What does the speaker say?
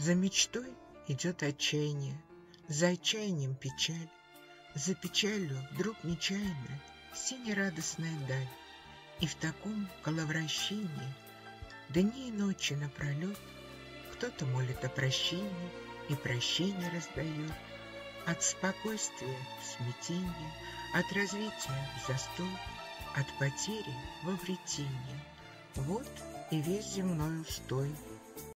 За мечтой идет отчаяние, За отчаянием печаль, За печалью вдруг нечаянно Сине-радостная даль. И в таком коловращении Дни и ночи напролет Кто-то молит о прощении И прощение раздает. От спокойствия в смятение, От развития в застой, От потери в обретение. Вот и весь земной устой —